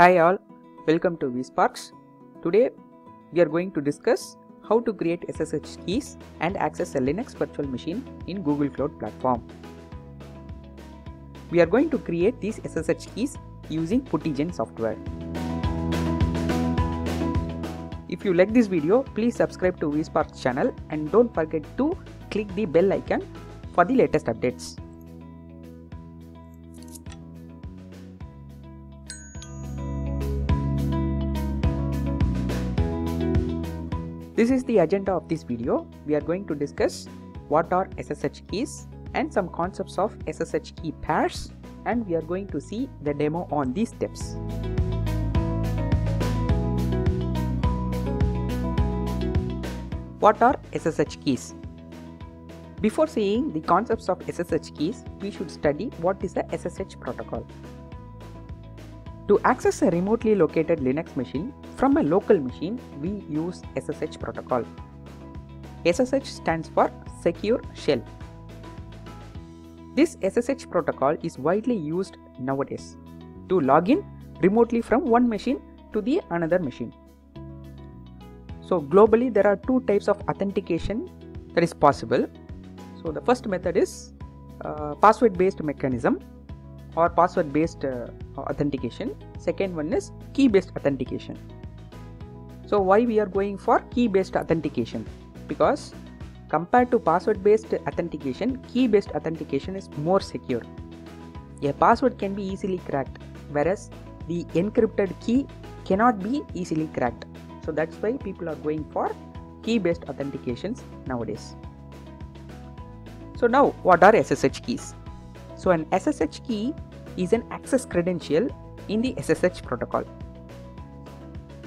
Hi all, welcome to vSparkz. Today we are going to discuss how to create SSH keys and access a Linux virtual machine in Google Cloud Platform. We are going to create these SSH keys using PuttyGen software. If you like this video, please subscribe to vSparkz channel and don't forget to click the bell icon for the latest updates. This is the agenda of this video. We are going to discuss what are SSH keys and some concepts of SSH key pairs and we are going to see the demo on these steps. What are SSH keys? Before seeing the concepts of SSH keys, we should study what is the SSH protocol. To access a remotely located Linux machine from a local machine, we use SSH protocol. SSH stands for Secure Shell. This SSH protocol is widely used nowadays to log in remotely from one machine to the another machine. So globally there are two types of authentication that is possible. So the first method is uh, password based mechanism or password based uh, authentication. Second one is key based authentication. So why we are going for key based authentication? Because compared to password based authentication, key based authentication is more secure. A password can be easily cracked whereas the encrypted key cannot be easily cracked. So that's why people are going for key based authentications nowadays. So now what are SSH keys? So an SSH key is an access credential in the SSH protocol.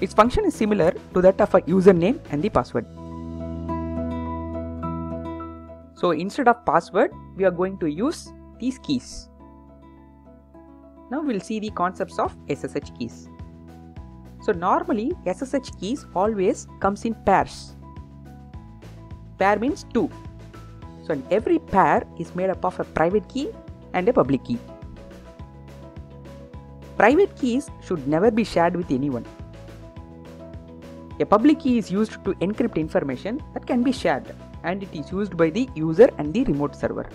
Its function is similar to that of a username and the password. So instead of password, we are going to use these keys. Now we'll see the concepts of SSH keys. So normally SSH keys always comes in pairs. Pair means two. So every pair is made up of a private key and a public key. Private keys should never be shared with anyone. A public key is used to encrypt information that can be shared and it is used by the user and the remote server.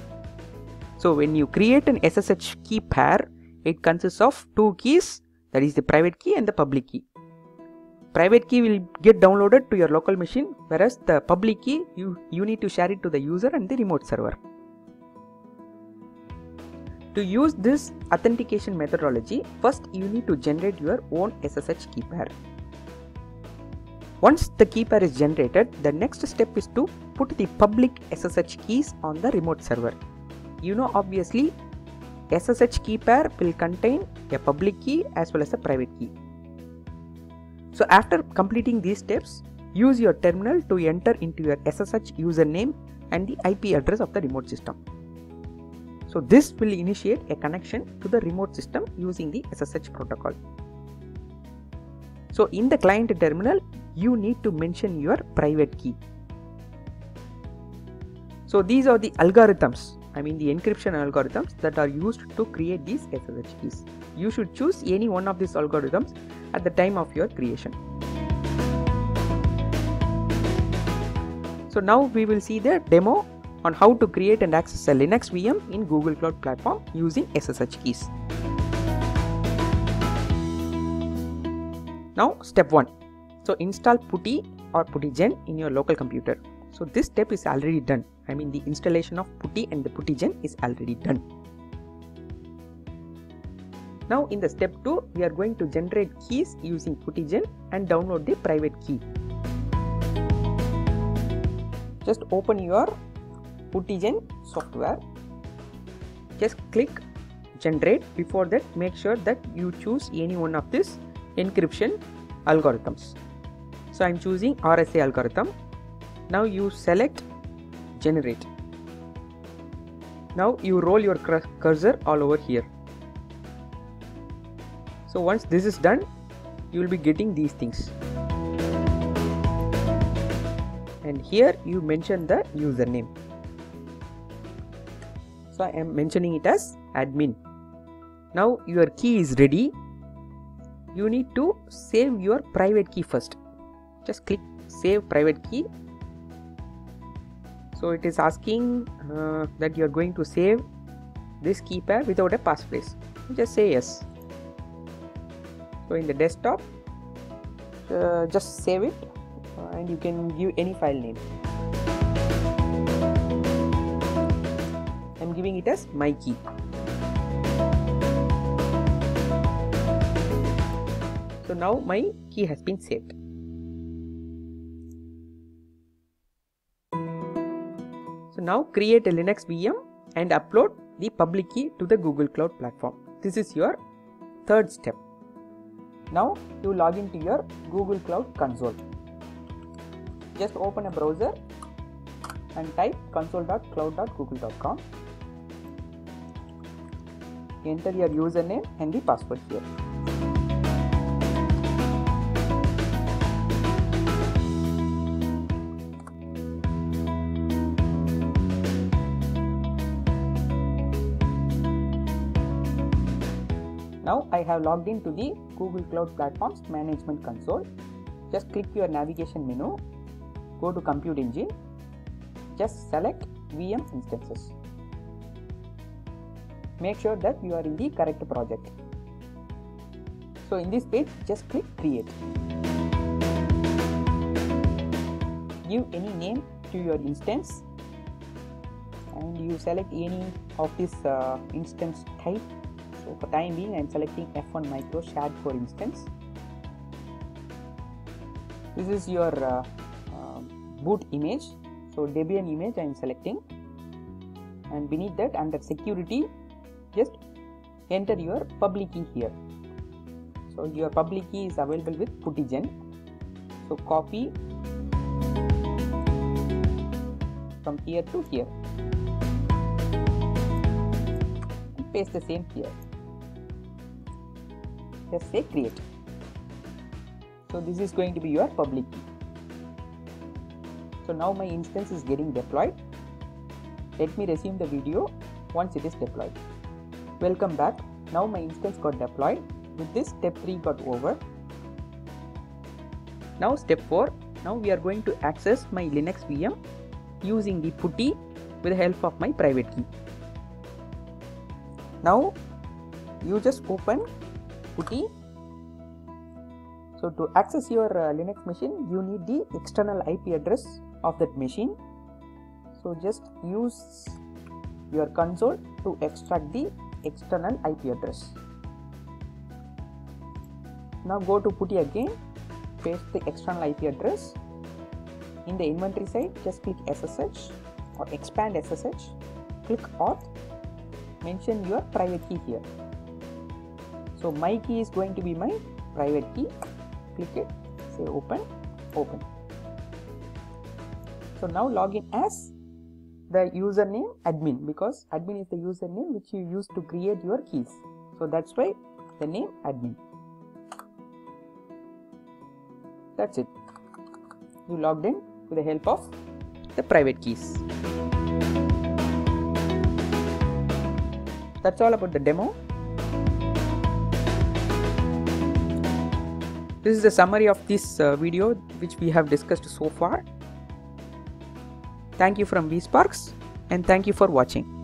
So when you create an SSH key pair, it consists of two keys that is the private key and the public key. Private key will get downloaded to your local machine whereas the public key you, you need to share it to the user and the remote server. To use this authentication methodology, first you need to generate your own SSH key pair. Once the key pair is generated, the next step is to put the public SSH keys on the remote server. You know obviously SSH key pair will contain a public key as well as a private key. So after completing these steps, use your terminal to enter into your SSH username and the IP address of the remote system. So this will initiate a connection to the remote system using the SSH protocol. So in the client terminal, you need to mention your private key. So these are the algorithms, I mean the encryption algorithms that are used to create these SSH keys. You should choose any one of these algorithms at the time of your creation. So now we will see the demo on how to create and access a Linux VM in Google Cloud Platform using SSH keys. Now step 1. So install Putty or PuttyGen in your local computer. So this step is already done. I mean the installation of Putty and the PuttyGen is already done. Now in the step 2 we are going to generate keys using PuttyGen and download the private key. Just open your PuttyGen software. Just click generate. Before that make sure that you choose any one of these encryption algorithms. So I am choosing RSA algorithm. Now you select generate. Now you roll your cursor all over here. So once this is done, you will be getting these things. And here you mention the username. So I am mentioning it as admin. Now your key is ready. you need to save your private key first just click save private key. So it is asking uh, that you are going to save this key pair without a passphrase just say yes. So in the desktop uh, just save it uh, and you can give any file name. I'm giving it as my key. So now my key has been saved now create a Linux VM and upload the public key to the Google Cloud platform this is your third step now you log into your Google Cloud console. Just open a browser and type console.cloud.google.com. Enter your username and the password here. Have logged into the Google Cloud Platforms Management Console. Just click your navigation menu, go to Compute Engine, just select VM instances. Make sure that you are in the correct project. So in this page, just click Create. Give any name to your instance and you select any of this uh, instance type so for time being I am selecting F1 micro shared for instance. This is your uh, uh, boot image. So Debian image I am selecting and beneath that under security just enter your public key here. So your public key is available with PuttyGen. So copy from here to here paste the same here just say create so this is going to be your public key. So now my instance is getting deployed. Let me resume the video once it is deployed. Welcome back. Now my instance got deployed. With this step 3 got over. Now step 4 now we are going to access my linux vm using the putty with the help of my private key. Now you just open putty so to access your uh, linux machine you need the external ip address of that machine. So just use your console to extract the external ip address. Now go to putty again. Paste the external ip address in the inventory side. Just click ssh or expand ssh click auth. Mention your private key here so my key is going to be my private key. Click it. Say open. Open. So now log in as the username admin because admin is the username which you use to create your keys. So that's why the name admin. That's it. You logged in with the help of the private keys. That's all about the demo this is the summary of this uh, video which we have discussed so far. Thank you from vsparkz and thank you for watching